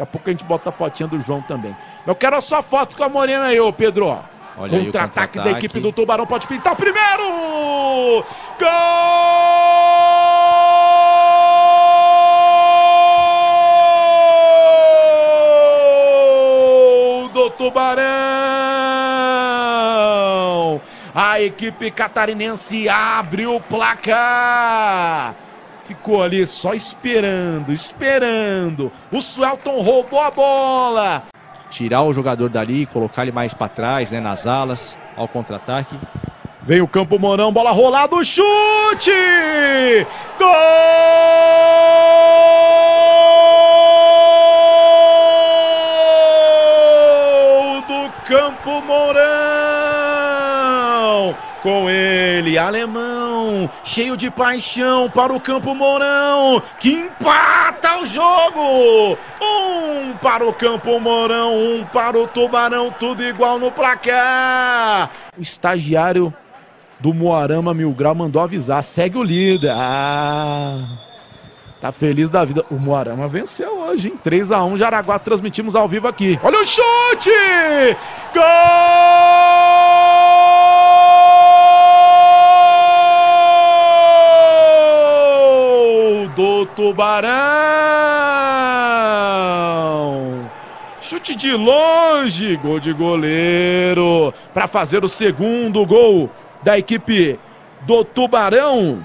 Daqui a pouco a gente bota a fotinha do João também. Eu quero a sua foto com a Morena aí, ô Pedro. Olha Contra-ataque contra da equipe do Tubarão pode pintar o primeiro! Gol do Tubarão! A equipe catarinense abre o placar! Ficou ali só esperando, esperando. O Suelton roubou a bola. Tirar o jogador dali, colocar ele mais para trás, né, nas alas, ao contra-ataque. Vem o Campo Mourão, bola rolada, o chute! Gol do Campo Mourão! Com ele, alemão, cheio de paixão para o Campo Mourão, que empata o jogo! Um para o Campo Mourão, um para o Tubarão, tudo igual no placar. O estagiário do Moarama Mil Grau mandou avisar, segue o líder. Ah, tá feliz da vida. O Moarama venceu hoje, em 3 a 1 Jaraguá, transmitimos ao vivo aqui. Olha o chute! Gol Tubarão! Chute de longe, gol de goleiro para fazer o segundo gol da equipe do Tubarão.